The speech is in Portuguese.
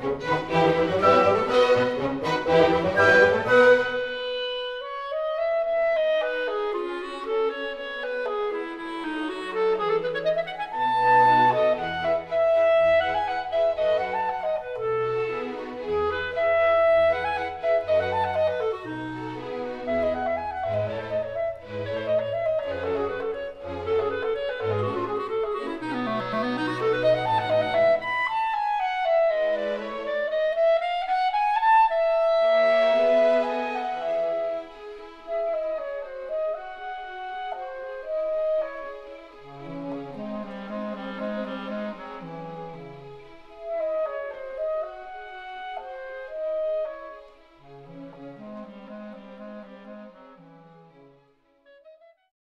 Música